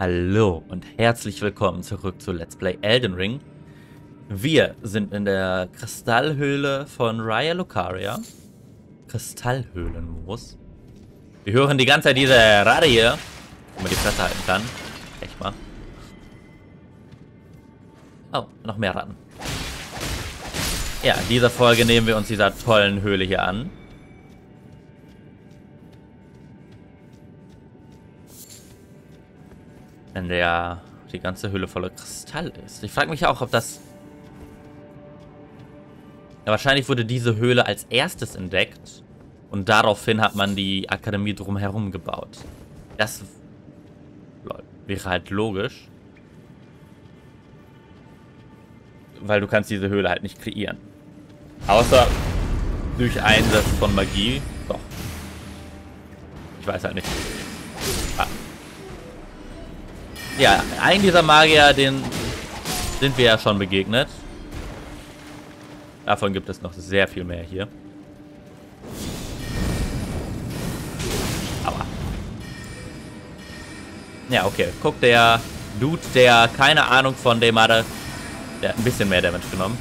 Hallo und herzlich willkommen zurück zu Let's Play Elden Ring. Wir sind in der Kristallhöhle von Raya Lucaria. Kristallhöhlenmoos. Wir hören die ganze Zeit diese Rade hier, wo man die Fresse halten kann. Echt mal. Oh, noch mehr Ratten. Ja, in dieser Folge nehmen wir uns dieser tollen Höhle hier an. In der die ganze Hülle voller Kristall ist. Ich frage mich auch, ob das... Ja, wahrscheinlich wurde diese Höhle als erstes entdeckt und daraufhin hat man die Akademie drumherum gebaut. Das wäre halt logisch. Weil du kannst diese Höhle halt nicht kreieren. Außer durch Einsatz von Magie. Doch. Ich weiß halt nicht. Ah. Ja, einen dieser Magier, den sind wir ja schon begegnet. Davon gibt es noch sehr viel mehr hier. Aua. Ja, okay. Guck, der Dude, der keine Ahnung von dem hatte, der hat ein bisschen mehr Damage genommen.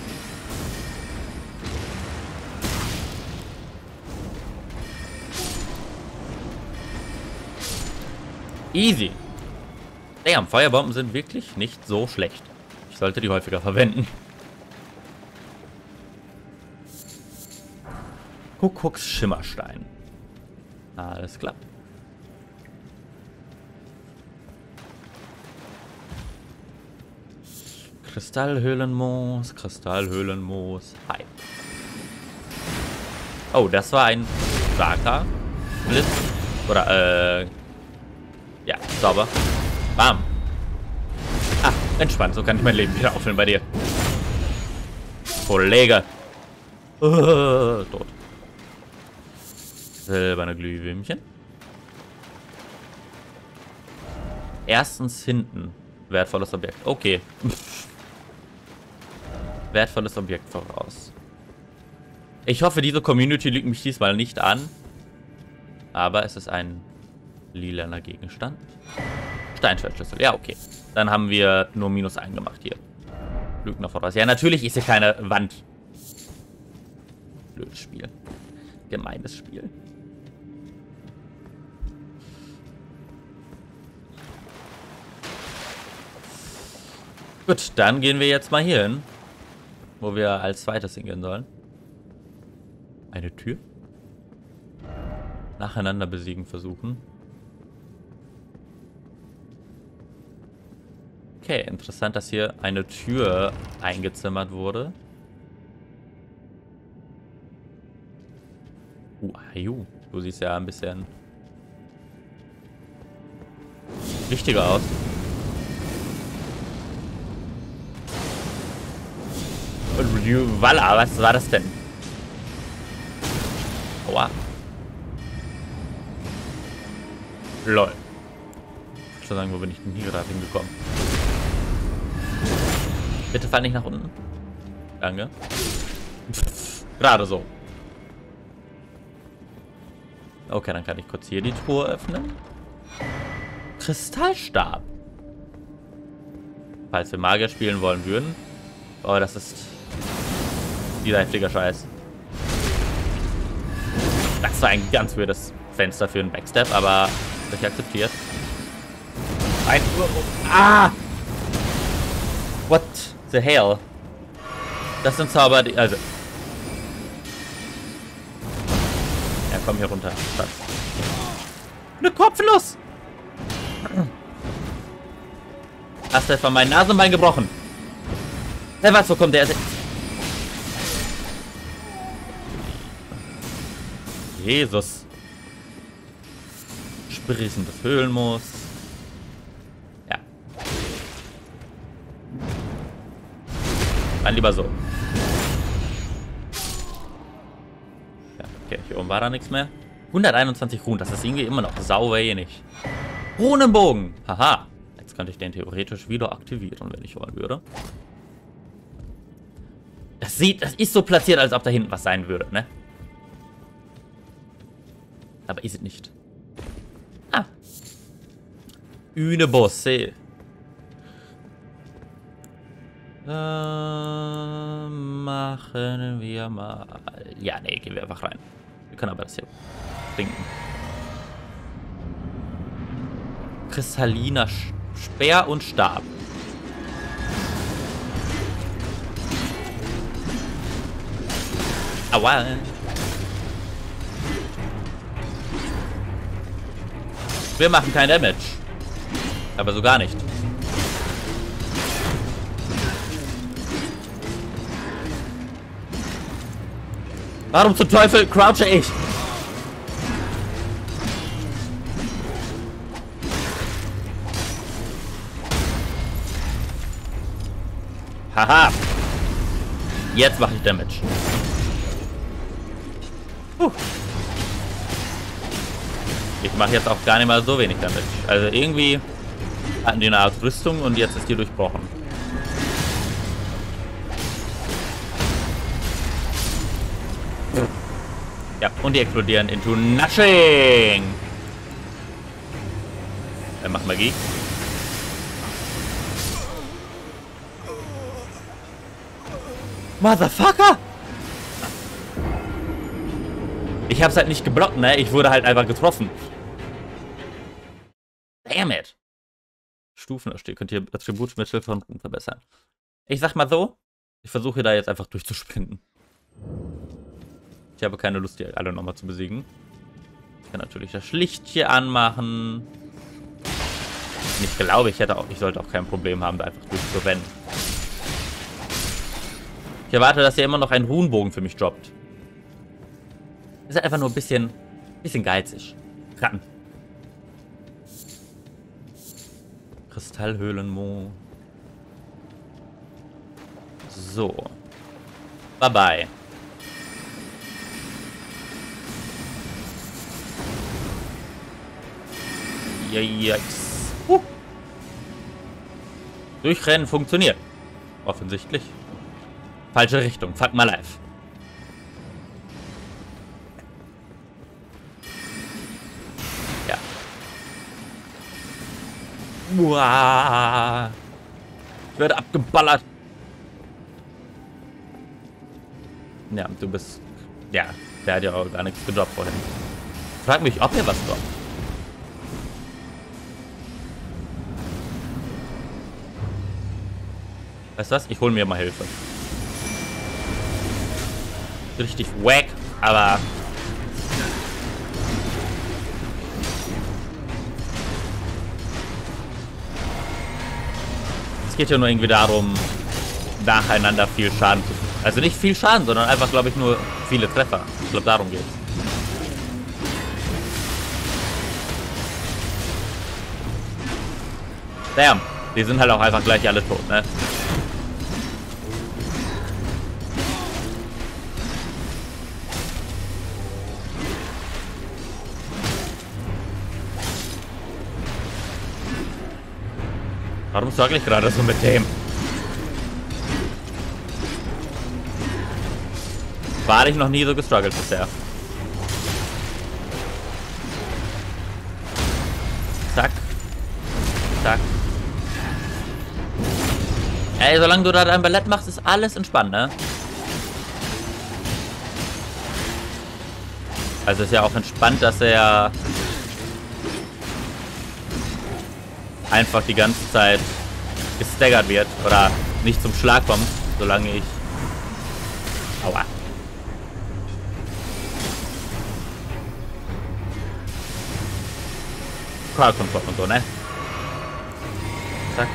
Easy. Damn, Feuerbomben sind wirklich nicht so schlecht. Ich sollte die häufiger verwenden. Kuckucks Schimmerstein. Alles klar. Kristallhöhlenmoos, Kristallhöhlenmoos. Hi. Oh, das war ein starker Blitz. Oder, äh... Ja, sauber. Bam. Ah, entspannt. So kann ich mein Leben wieder auffüllen bei dir. Kollege. Uh, tot. Silberne Glühwürmchen. Erstens hinten. Wertvolles Objekt. Okay. Wertvolles Objekt voraus. Ich hoffe, diese Community lügt mich diesmal nicht an. Aber es ist ein lilaner Gegenstand. Steinschwertschlüssel. Ja, okay. Dann haben wir nur minus 1 gemacht hier. Lügner voraus. Ja, natürlich ist hier keine Wand. Blödes Spiel. Gemeines Spiel. Gut, dann gehen wir jetzt mal hier hin. Wo wir als zweites hingehen sollen. Eine Tür. Nacheinander besiegen versuchen. Okay, interessant, dass hier eine Tür eingezimmert wurde. Uh, Ayu. Du siehst ja ein bisschen wichtiger aus. Und Walla, was war das denn? Aua. Lol. Ich würde sagen, wo bin ich denn hier gerade hingekommen? Bitte fall nicht nach unten. Danke. Gerade so. Okay, dann kann ich kurz hier die Truhe öffnen. Kristallstab. Falls wir Magier spielen wollen würden. Oh, das ist dieser heftige Scheiß. Das war ein ganz weirdes Fenster für einen Backstep, aber ich akzeptiert. Ein Ah! What? The hell? Das sind Zauber, die... Also... Ja, komm hier runter. Schatz. Eine Kopfnuss! Hast du etwa mein Nasenbein gebrochen? Ja, was, wo kommt der? Jesus. Spritzendes Höhlenmoos. Dann lieber so. Ja, okay, hier oben war da nichts mehr. 121 Runen, das ist irgendwie immer noch sau wenig. Runenbogen! Haha. Jetzt könnte ich den theoretisch wieder aktivieren, wenn ich wollen würde. Das sieht, das ist so platziert, als ob da hinten was sein würde, ne? Aber ist es nicht. Ah. Une Bosse. Äh, machen wir mal... Ja, nee, gehen wir einfach rein. Wir können aber das hier trinken. Kristalliner Speer und Stab. Aua. Wir machen kein Damage. Aber so gar nicht. Warum zum Teufel crouche ich? Haha. Jetzt mache ich Damage. Puh. Ich mache jetzt auch gar nicht mal so wenig Damage. Also irgendwie hatten die eine Art Rüstung und jetzt ist die durchbrochen. Ja, und die explodieren into nothing. Er macht Magie. Motherfucker! Ich hab's halt nicht geblockt, ne? Ich wurde halt einfach getroffen. Damn it. Stufen, da könnt ihr Attributmittel von verbessern. Ich sag mal so, ich versuche da jetzt einfach durchzusprinten. Ich habe keine Lust, die alle nochmal zu besiegen. Ich kann natürlich das Licht hier anmachen. Ich glaube, ich hätte auch, ich sollte auch kein Problem haben, da einfach durchzurennen. Ich erwarte, dass er immer noch einen Ruhenbogen für mich droppt. Ist halt einfach nur ein bisschen, bisschen geizig. Ratten. Kristallhöhlenmo. So. Bye bye. Yikes. Huh. Durchrennen funktioniert. Offensichtlich. Falsche Richtung. Fuck mal live. Ja. Uah. Ich werde abgeballert. Ja, du bist... Ja, der hat ja auch gar nichts gedroppt vorhin. Frag mich, ob er was droppt. Weißt du was? Ich hole mir mal Hilfe. Richtig wack, aber... Es geht ja nur irgendwie darum, nacheinander viel Schaden zu... Also nicht viel Schaden, sondern einfach, glaube ich, nur viele Treffer. Ich glaube, darum geht's. Damn. Die sind halt auch einfach gleich alle tot, ne? Warum sage ich gerade so mit dem? War ich noch nie so gestruggelt bisher. Zack. Zack. Ey, solange du da dein Ballett machst, ist alles entspannt, ne? Also ist ja auch entspannt, dass er einfach die ganze Zeit gestaggert wird oder nicht zum Schlag kommt, solange ich... Aua. Crowd Control und so, ne? Zack.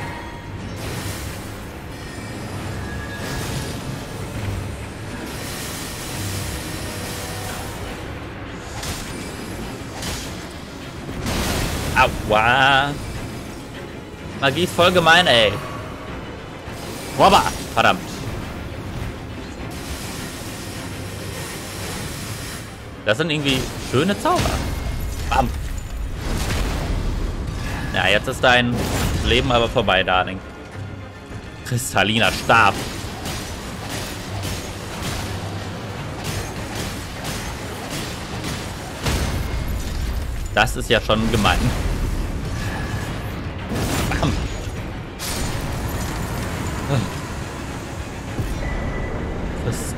Aua. Magie ist voll gemein, ey. Wobba! Verdammt. Das sind irgendwie schöne Zauber. Bam. Ja, jetzt ist dein Leben aber vorbei, Darling. Kristalliner Stab. Das ist ja schon gemein.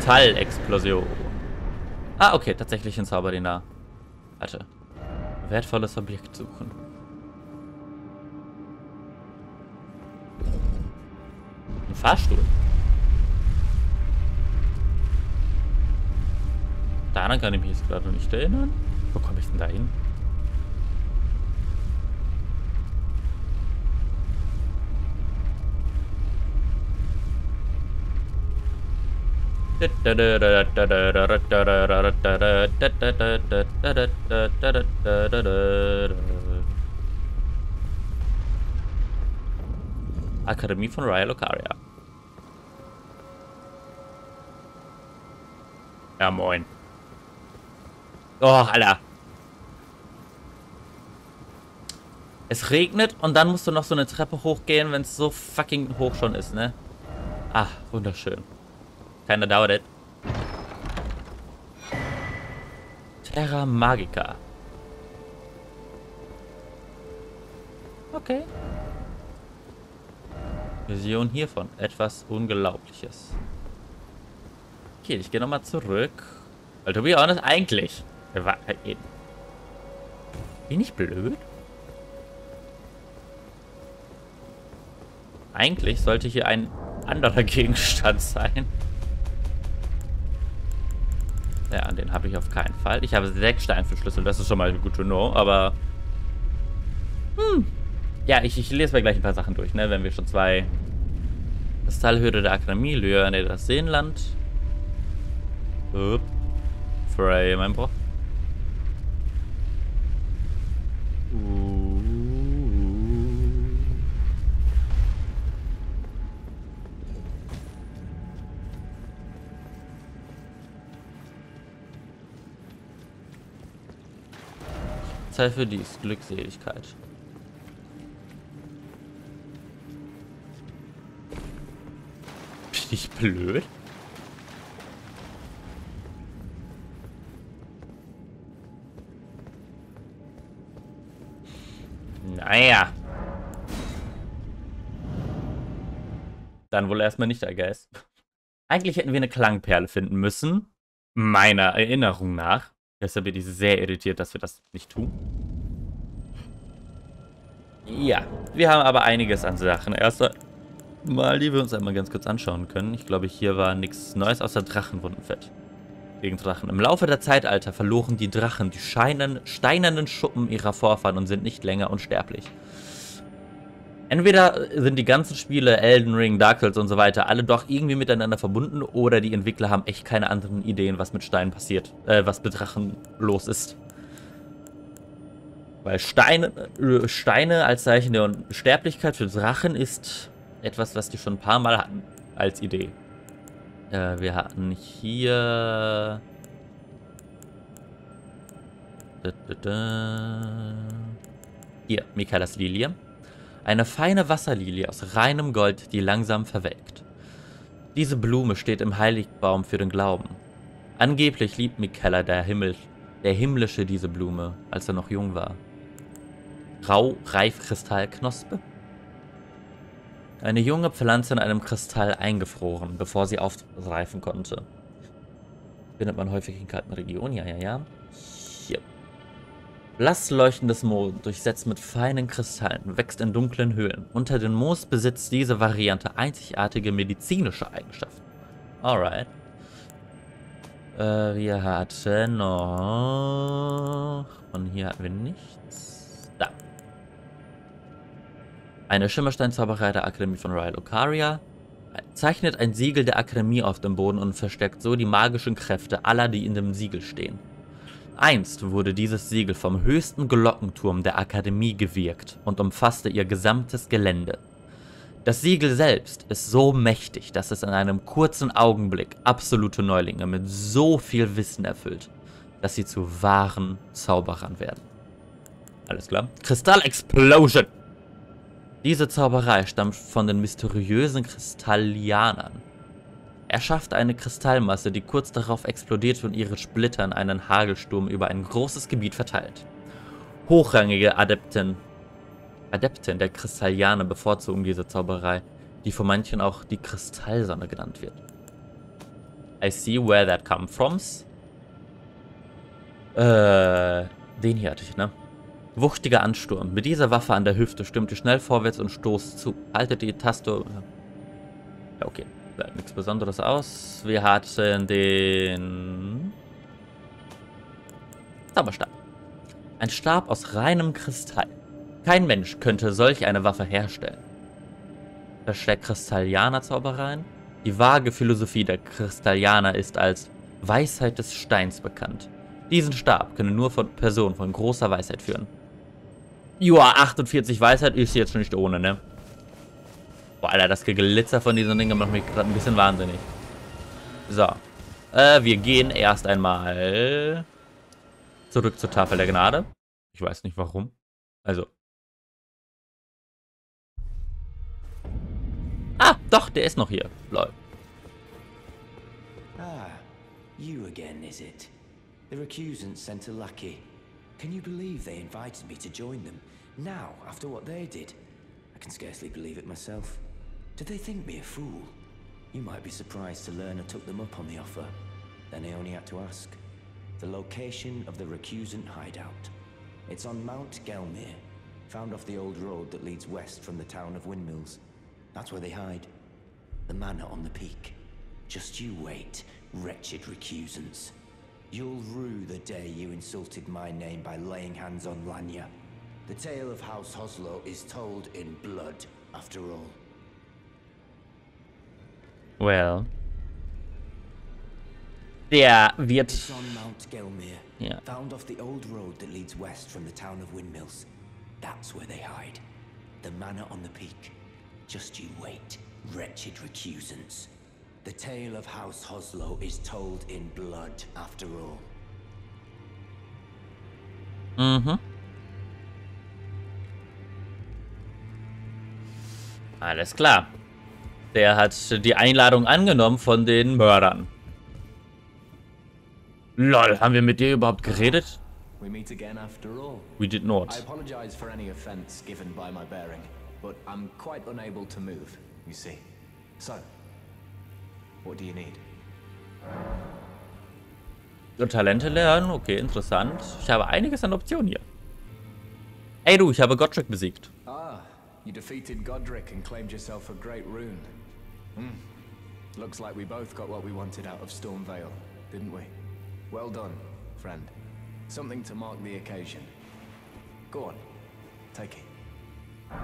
Kristallexplosion. Ah, okay, tatsächlich ein Zauber, den da. Warte. Wertvolles Objekt suchen. Ein Fahrstuhl. Daran kann ich mich jetzt gerade nicht erinnern. Wo komme ich denn da hin? Akademie von Raya Locaria. Ja, moin. Oh, Alter. Es regnet und dann musst du noch so eine Treppe hochgehen, wenn es so fucking hoch schon ist, ne? Ah, wunderschön. Keiner dauert it. Terra Magica. Okay. Vision hiervon. Etwas Unglaubliches. Okay, ich gehe nochmal zurück. Weil to be honest, eigentlich. Bin ich blöd? Eigentlich sollte hier ein anderer Gegenstand sein. Ja, den habe ich auf keinen Fall. Ich habe sechs Steinverschlüssel, das ist schon mal gut to know, aber... Hm. Ja, ich, ich lese mir gleich ein paar Sachen durch, ne? Wenn wir schon zwei... Kristallhürde der Akademie, Lyra, ne, das Seenland. Upp. Frame Einbruch. Zeit für dies. Glückseligkeit. Bin ich blöd? Naja. Dann wohl erstmal nicht, I guess. Eigentlich hätten wir eine Klangperle finden müssen. Meiner Erinnerung nach. Deshalb bin ich sehr irritiert, dass wir das nicht tun. Ja, wir haben aber einiges an Sachen. Erst mal, die wir uns einmal ganz kurz anschauen können. Ich glaube, hier war nichts Neues außer Drachenwundenfett. Gegen Drachen. Im Laufe der Zeitalter verloren die Drachen die scheinen, steinernen Schuppen ihrer Vorfahren und sind nicht länger unsterblich. Entweder sind die ganzen Spiele, Elden Ring, Dark Souls und so weiter, alle doch irgendwie miteinander verbunden oder die Entwickler haben echt keine anderen Ideen, was mit Steinen passiert, äh, was mit Drachen los ist. Weil Steine, äh, Steine als Zeichen der Unsterblichkeit für Drachen ist etwas, was die schon ein paar Mal hatten als Idee. Äh, wir hatten hier... Hier, Mikaelas Lilie. Eine feine Wasserlilie aus reinem Gold, die langsam verwelkt. Diese Blume steht im Heiligbaum für den Glauben. Angeblich liebt Mikella der Himmel, der Himmlische diese Blume, als er noch jung war. Rau Reifkristallknospe? Eine junge Pflanze in einem Kristall eingefroren, bevor sie aufreifen konnte. Findet man häufig in kalten Regionen, ja, ja, ja. Blass leuchtendes Moos, durchsetzt mit feinen Kristallen, wächst in dunklen Höhlen. Unter den Moos besitzt diese Variante einzigartige medizinische Eigenschaften. Alright. Äh, wir hatten noch... Und hier hatten wir nichts. Da. Eine Schimmersteinzauberei der Akademie von Ryle Ocaria zeichnet ein Siegel der Akademie auf dem Boden und verstärkt so die magischen Kräfte aller, die in dem Siegel stehen. Einst wurde dieses Siegel vom höchsten Glockenturm der Akademie gewirkt und umfasste ihr gesamtes Gelände. Das Siegel selbst ist so mächtig, dass es in einem kurzen Augenblick absolute Neulinge mit so viel Wissen erfüllt, dass sie zu wahren Zauberern werden. Alles klar? Kristall-Explosion! Diese Zauberei stammt von den mysteriösen Kristallianern, er schafft eine Kristallmasse, die kurz darauf explodiert und ihre Splitter in einen Hagelsturm über ein großes Gebiet verteilt. Hochrangige Adepten, Adepten der Kristallianer bevorzugen diese Zauberei, die von manchen auch die Kristallsonne genannt wird. I see where that come from. Äh, den hier hatte ich, ne? Wuchtiger Ansturm. Mit dieser Waffe an der Hüfte stimmte schnell vorwärts und stoß zu. Haltet die Taste. Ja, okay. Bleibt nichts Besonderes aus. Wir hatten den Zauberstab. Ein Stab aus reinem Kristall. Kein Mensch könnte solch eine Waffe herstellen. Versteckt Kristallianer-Zaubereien? Die vage Philosophie der Kristallianer ist als Weisheit des Steins bekannt. Diesen Stab können nur von Personen von großer Weisheit führen. Joa, 48 Weisheit ist jetzt nicht ohne, ne? Boah, Alter, das Glitzer von diesen Dingen macht mich gerade ein bisschen wahnsinnig. So. Äh, wir gehen erst einmal zurück zur Tafel der Gnade. Ich weiß nicht warum. Also. Ah, doch, der ist noch hier. Lol. Ah, you again, is it? The recusants sent a lackey. Can you believe they invited me to join them? Now, after what they did? I can scarcely believe it myself. Did they think me a fool? You might be surprised to learn I took them up on the offer. Then I only had to ask. The location of the recusant hideout. It's on Mount Gelmir, found off the old road that leads west from the town of Windmills. That's where they hide. The manor on the peak. Just you wait, wretched recusants. You'll rue the day you insulted my name by laying hands on Lanya. The tale of House Hoslo is told in blood, after all. Well. Wird... It's on Mount Gelmir, Yeah. found off the old road that leads west from the town of Windmills. That's where they hide. The manor on the peak. Just you wait, wretched recusants. The tale of House Hoslo is told in blood, after all. Mhm. Alles klar. Der hat die Einladung angenommen von den Mördern. Lol, haben wir mit dir überhaupt geredet? We meet again after all. We did I not. apologize for any offense given by my bearing, but I'm quite unable to move, you see. So, what do you need? Talente lernen, okay, interessant. Ich habe einiges an Optionen hier. Ey du, ich habe Gottschalk besiegt. You defeated Godric and claimed yourself a great rune. Hmm. Looks like we both got what we wanted out of Stormvale, didn't we? Well done, friend. Something to mark the occasion. Go on, take it.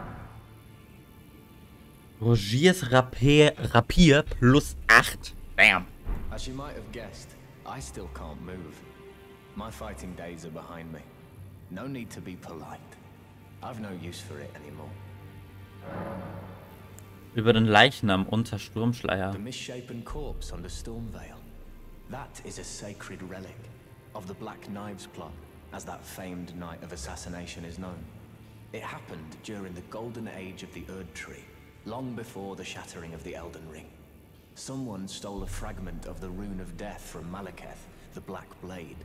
Rogiers Rapier, Rapier plus 8. Bam. As you might have guessed, I still can't move. My fighting days are behind me. No need to be polite. I've no use for it anymore. Über den Leichnam unter Sturmschleier. The misshapen corpse under Stormvale. That is a sacred relic of the Black Knives plot, as that famed night of assassination is known. It happened during the golden age of the Erd Tree, long before the shattering of the Elden Ring. Someone stole a fragment of the Rune of Death from Malekith, the Black Blade,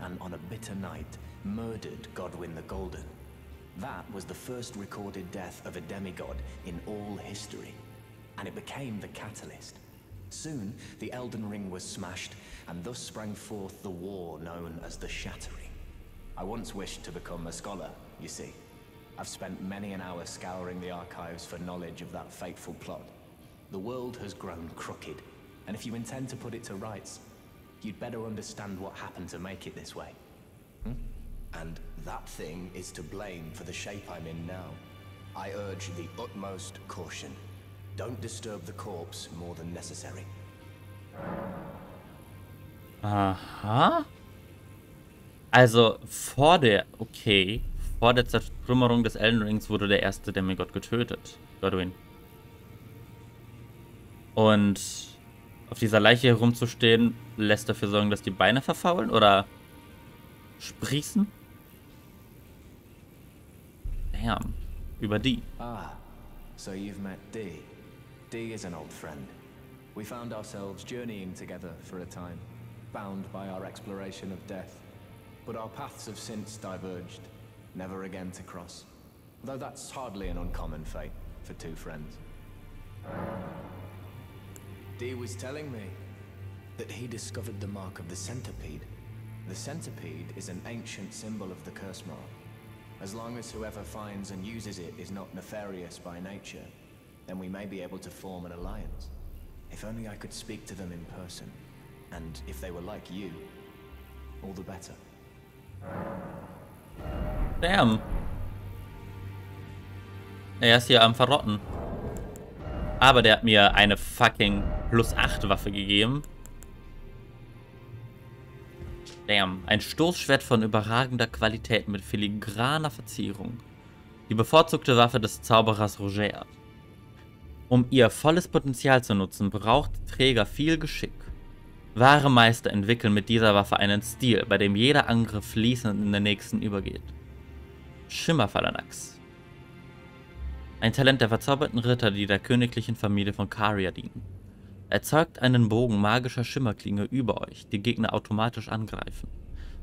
and on a bitter night murdered Godwin the Golden. That was the first recorded death of a demigod in all history, and it became the catalyst. Soon, the Elden Ring was smashed, and thus sprang forth the war known as the Shattering. I once wished to become a scholar, you see. I've spent many an hour scouring the archives for knowledge of that fateful plot. The world has grown crooked, and if you intend to put it to rights, you'd better understand what happened to make it this way. And that thing is to blame for the shape I'm in now. I urge the utmost caution. Don't disturb the corpse more than necessary. Aha. Also vor der, okay, vor der Zertrümmerung des Elden Rings wurde der erste Demigod getötet, Godwin. Und auf dieser Leiche herumzustehen, lässt dafür sorgen, dass die Beine verfaulen oder sprießen? Damn, über die. Ah, so you've met Dee. Dee is an old friend. We found ourselves journeying together for a time, bound by our exploration of death. But our paths have since diverged, never again to cross. Though that's hardly an uncommon fate for two friends. Dee was telling me that he discovered the mark of the centipede. The centipede is an ancient symbol of the curse mark. As long as whoever finds and uses it is not nefarious by nature, then we may be able to form an alliance. If only I could speak to them in person. And if they were like you, all the better. Damn. Er ist hier am Verrotten. Aber der hat mir eine fucking plus 8 Waffe gegeben. Damn. Ein Stoßschwert von überragender Qualität mit filigraner Verzierung. Die bevorzugte Waffe des Zauberers Roger. Um ihr volles Potenzial zu nutzen, braucht der Träger viel Geschick. Wahre Meister entwickeln mit dieser Waffe einen Stil, bei dem jeder Angriff fließend in den nächsten übergeht. Schimmerphalanx. Ein Talent der verzauberten Ritter, die der königlichen Familie von Karia dienen. Erzeugt einen Bogen magischer Schimmerklinge über euch, die Gegner automatisch angreifen.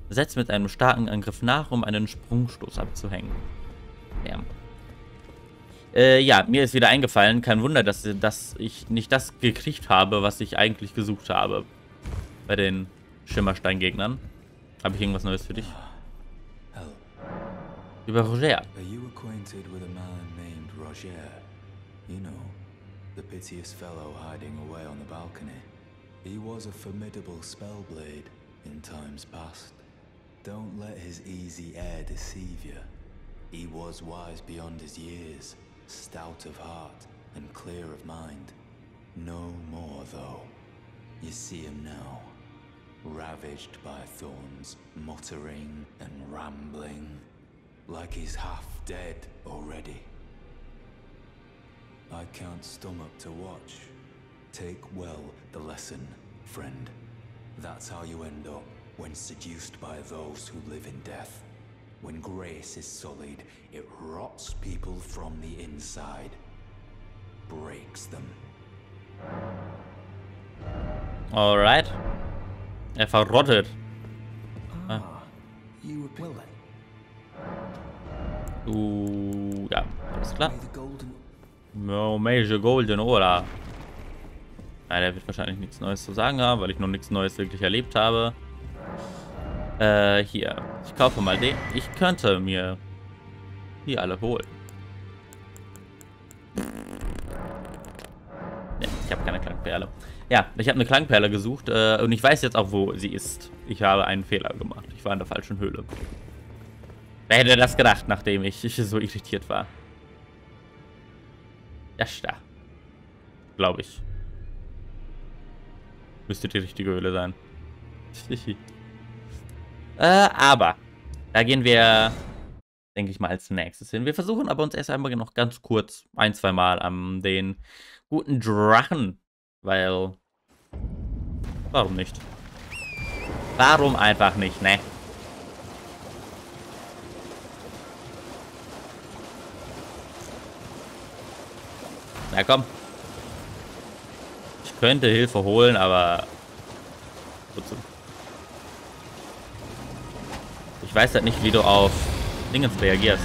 Setzt mit einem starken Angriff nach, um einen Sprungstoß abzuhängen. Ja. Äh, ja, mir ist wieder eingefallen, kein Wunder, dass, dass ich nicht das gekriegt habe, was ich eigentlich gesucht habe. Bei den Schimmerstein-Gegnern. Habe ich irgendwas Neues für dich? Über Roger. are you acquainted with a man named Roger? You know, the piteous fellow hiding away on the balcony. He was a formidable spellblade in times past. Don't let his easy air deceive you. He was wise beyond his years, stout of heart and clear of mind. No more, though. You see him now, ravaged by thorns, muttering and rambling, like he's half dead already. I can't stomach to watch. Take well the lesson, friend. That's how you end up when seduced by those who live in death. When grace is sullied, it rots people from the inside, breaks them. Alright. Er verrottet. Ah, you were well then. Du, ja, alles klar. No, Major Golden Ola. Ja, der wird wahrscheinlich nichts Neues zu sagen haben, weil ich noch nichts Neues wirklich erlebt habe. Äh, hier. Ich kaufe mal den. Ich könnte mir die alle holen. Ne, ich habe keine Klangperle. Ja, ich habe eine Klangperle gesucht äh, und ich weiß jetzt auch, wo sie ist. Ich habe einen Fehler gemacht. Ich war in der falschen Höhle. Wer hätte das gedacht, nachdem ich so irritiert war? Da. Glaube ich. Müsste die richtige Höhle sein. äh, aber. Da gehen wir, denke ich mal, als nächstes hin. Wir versuchen aber uns erst einmal noch ganz kurz ein, zwei Mal an den guten Drachen. Weil. Warum nicht? Warum einfach nicht, ne? Na komm. Ich könnte Hilfe holen, aber... Wozu? Ich weiß halt nicht, wie du auf Dingens reagierst.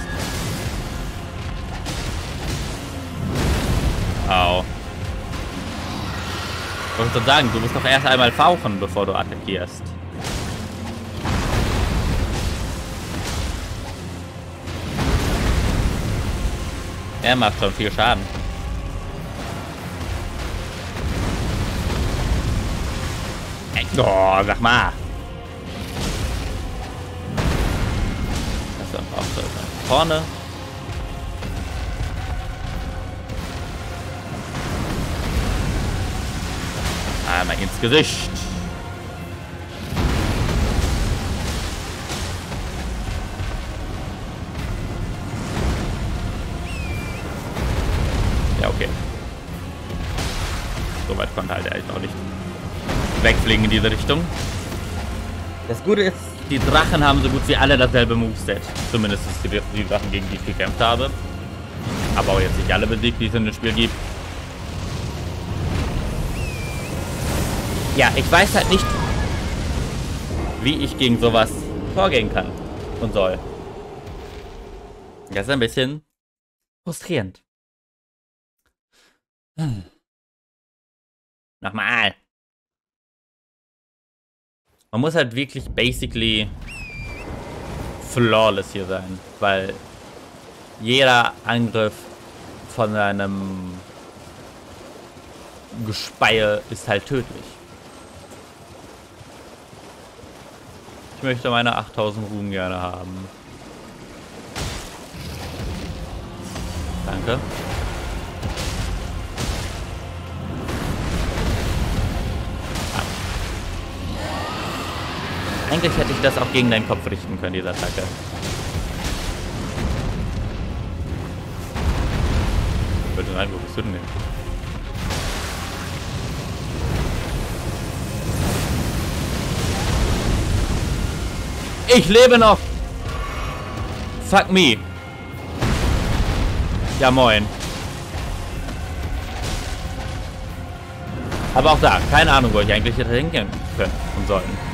Au. Ich wollte schon sagen, du musst doch erst einmal fauchen, bevor du attackierst. Er macht schon viel Schaden. Oh, sag mal. Das ist auch so. Vorne. Einmal ins Gesicht. Wegfliegen in diese Richtung. Das Gute ist, die Drachen haben so gut wie alle dasselbe Moveset. Zumindest die, die Drachen, gegen die ich gekämpft habe. Aber auch jetzt nicht alle besiegt, die es in dem Spiel gibt. Ja, ich weiß halt nicht, wie ich gegen sowas vorgehen kann und soll. Das ist ein bisschen frustrierend. Hm. Nochmal. Man muss halt wirklich basically flawless hier sein, weil jeder Angriff von einem Gespeier ist halt tödlich. Ich möchte meine 8000 Ruhen gerne haben. Danke. Eigentlich hätte ich das auch gegen deinen Kopf richten können, diese Attacke. Bitte nein, wo bist du denn? Ich lebe noch! Fuck me. Ja, moin. Aber auch da, keine Ahnung, wo ich eigentlich hätte hingehen können und sollen.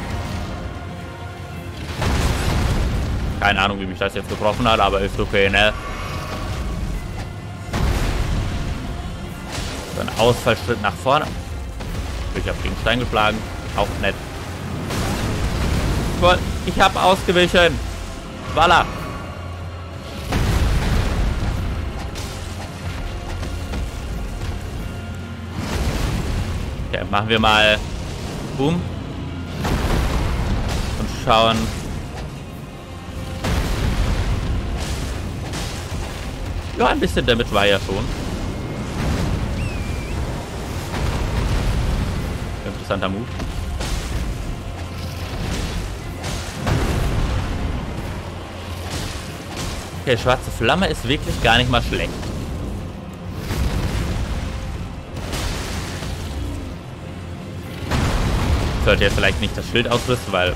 Keine Ahnung, wie mich das jetzt getroffen hat, aber ist okay, ne? Ein Ausfallschritt nach vorne. Ich habe gegen Stein geschlagen. Auch nett. Ich habe ausgewichen. Voila. Okay, machen wir mal Boom. Und schauen, Ja, ein bisschen Damage war ja schon. Interessanter Move. Okay, schwarze Flamme ist wirklich gar nicht mal schlecht. Ich sollte jetzt vielleicht nicht das Schild ausrüsten, weil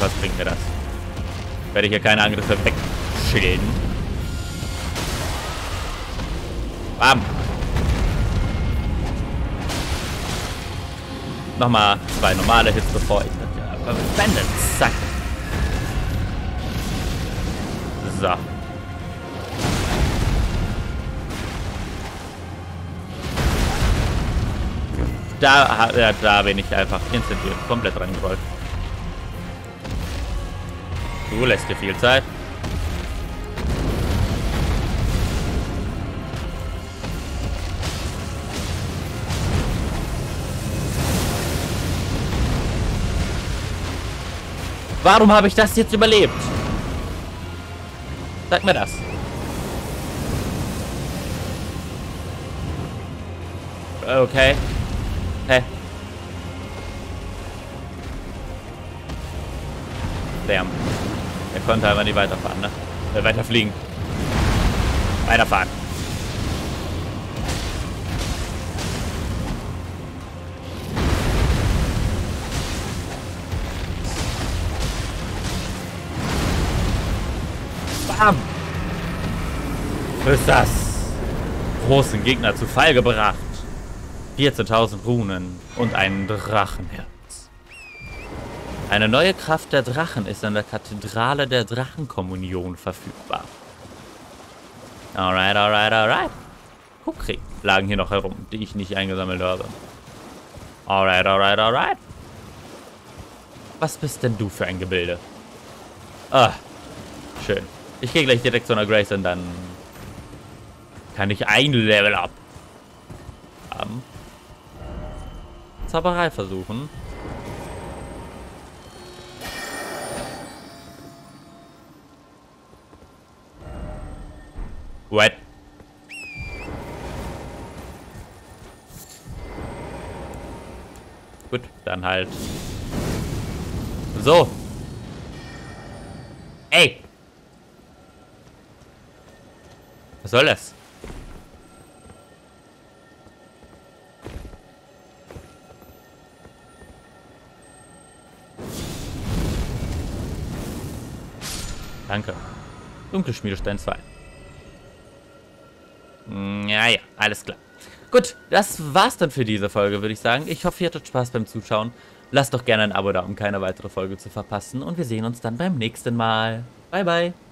was bringt mir das? Werde ich hier keine Angriffe wegschilden. Bam. Nochmal zwei normale Hits, bevor ich das verwende. Zack. So. Da, ja, da bin ich einfach instant komplett reingerollt. Du lässt dir viel Zeit. Warum habe ich das jetzt überlebt? Sag mir das. Okay. Hä? Damn. Er konnte einfach nicht weiterfahren, ne? Äh, weiterfliegen. Weiterfahren. Bam! Ist das großen Gegner zu Fall gebracht. 14.000 Runen und ein Drachenherz. Eine neue Kraft der Drachen ist in der Kathedrale der Drachenkommunion verfügbar. Alright, alright, alright. Kukri lagen hier noch herum, die ich nicht eingesammelt habe. Alright, alright, alright. Was bist denn du für ein Gebilde? Ah, schön. Ich gehe gleich direkt zu einer Grace und dann kann ich ein Level up haben. Zauberei versuchen. What? Gut, dann halt. So. Ey! Was soll das? Danke. Dunkle Schmiedestein 2. Mm, ja, ja, alles klar. Gut, das war's dann für diese Folge, würde ich sagen. Ich hoffe, ihr hattet Spaß beim Zuschauen. Lasst doch gerne ein Abo da, um keine weitere Folge zu verpassen. Und wir sehen uns dann beim nächsten Mal. Bye, bye.